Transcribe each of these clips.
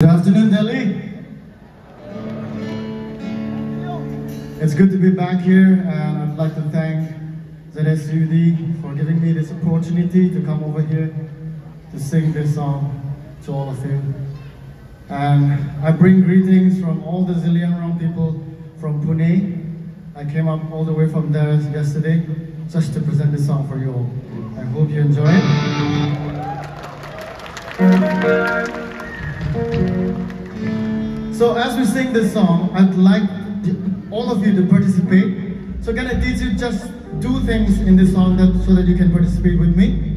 Good afternoon, Delhi. It's good to be back here, and I'd like to thank ZSUD for giving me this opportunity to come over here to sing this song to all of you. And I bring greetings from all the Zeliangrong people from Pune. I came up all the way from there yesterday just to present this song for you all. I hope you enjoy it. So as we sing this song, I'd like all of you to participate. So can I teach you just two things in this song that, so that you can participate with me?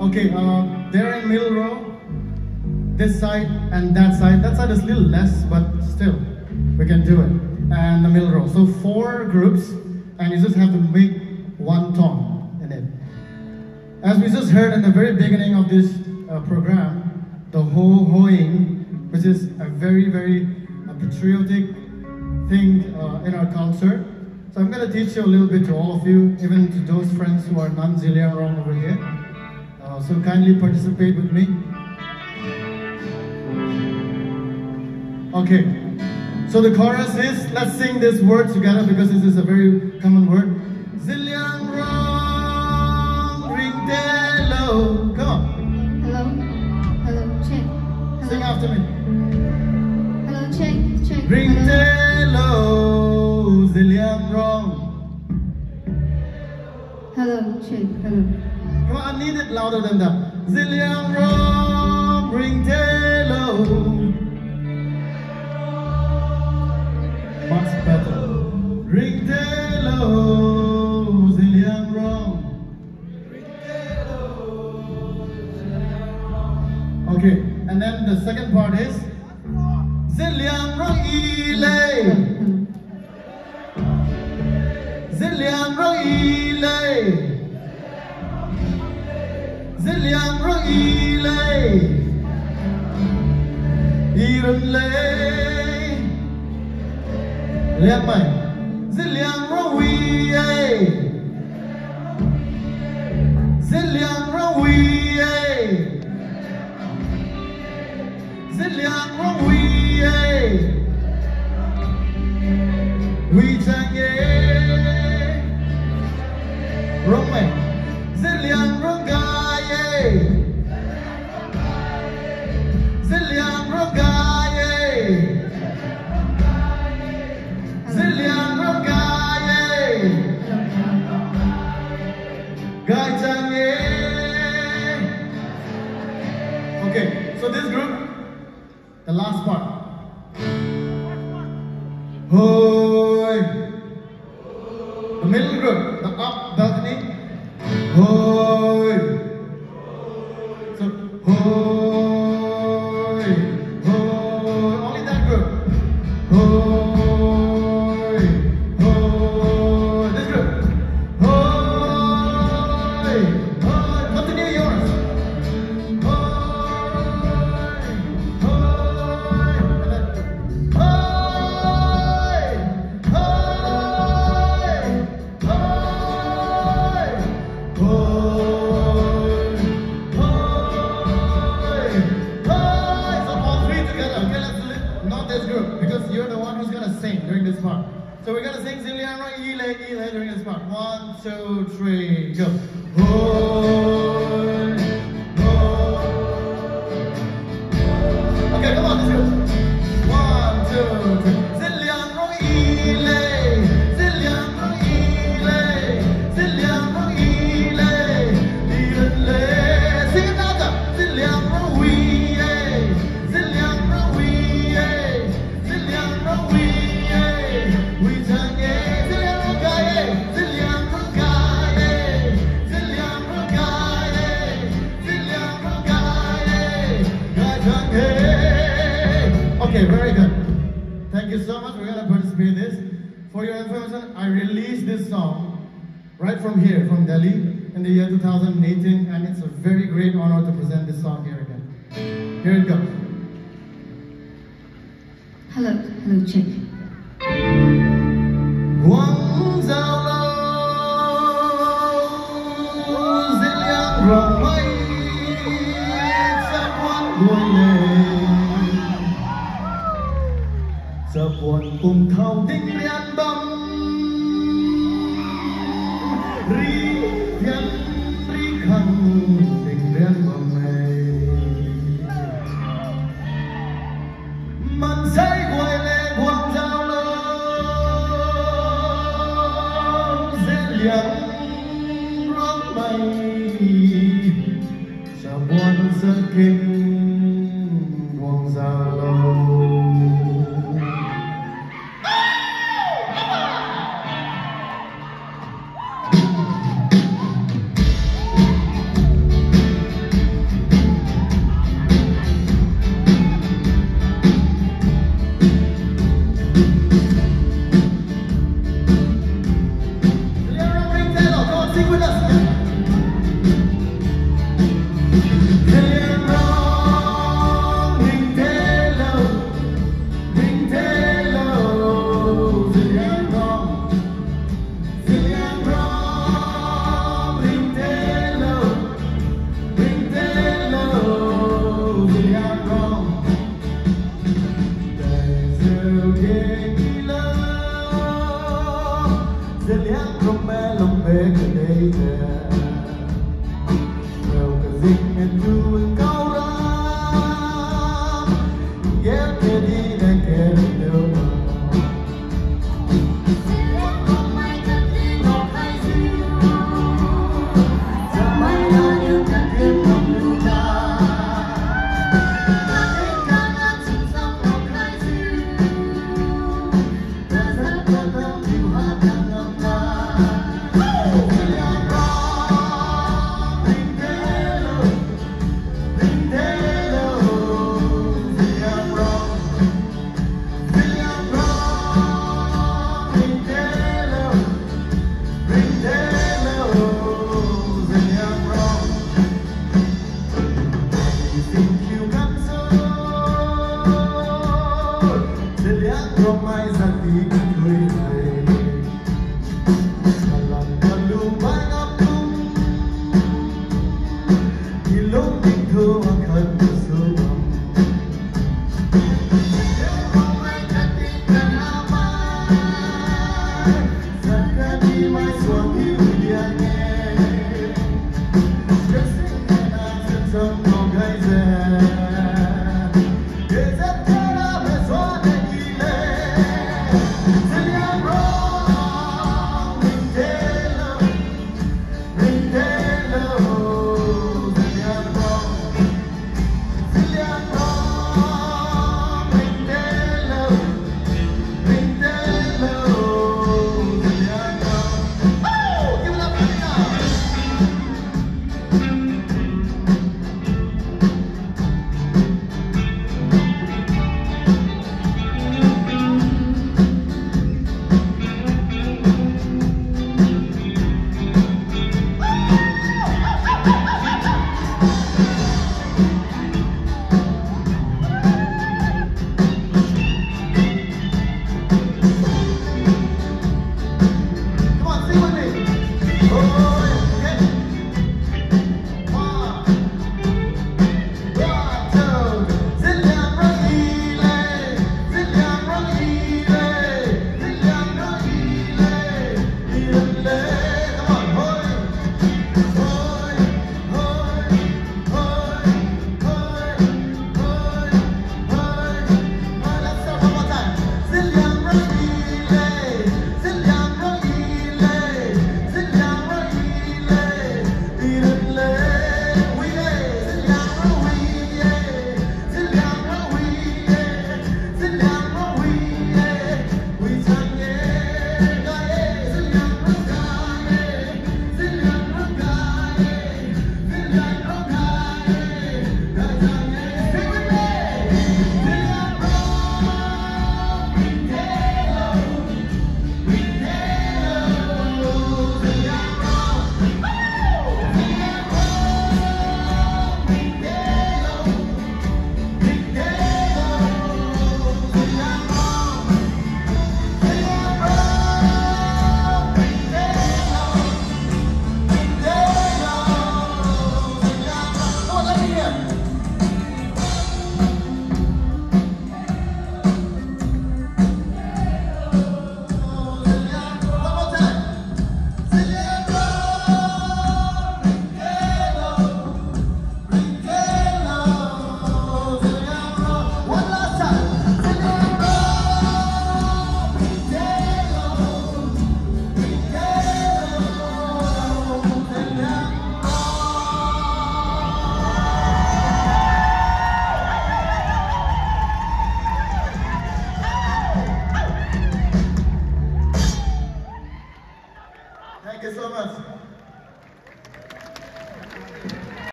Okay, uh, there in middle row, this side and that side. That side is a little less, but still, we can do it. And the middle row. So four groups, and you just have to make one tone in it. As we just heard in the very beginning of this uh, program, the ho hoing, which is a very, very uh, patriotic thing uh, in our culture. So I'm going to teach you a little bit to all of you, even to those friends who are non-Zeliangrong over here. Uh, so kindly participate with me. Okay. So the chorus is, let's sing this word together because this is a very common word. Zillion check, check. Ring Hello. hello, Zeliangrong. Hello, check. Hello. Come on, I need it louder than that. Zillion rong ring hello. Much better. Ringtelo, zillion rong. Okay, and then the second part is Rong ile. Zeliangrong ile. Zeliangrong ile. Iron lay. Lihat mai. Zillion rong. Zeliangrong wi. Zillion rong wi. Wi chang ye. Rong mai. Zillion rong ga ye. Zillion rong ga ye. Rong ga Okay, so this group, the last part. Hoi. Ziliano Ile Ile during this part. One, two, three, go. Okay, come on, let's go. One, two, three. Okay, very good. Thank you so much. We're gonna participate in this. For your information, I released this song right from here, from Delhi, in the year 2018, and it's a very great honor to present this song here again. Here it goes. Hello, hello, check. giờ buồn cùng thao đích liên bấm ri viễn ri khăn tình liên bấm này. Mặn dây quay lệ quang giao lớn dễ liếng rong mây, giờ buồn giờ kinh bê ở đây Well, cause it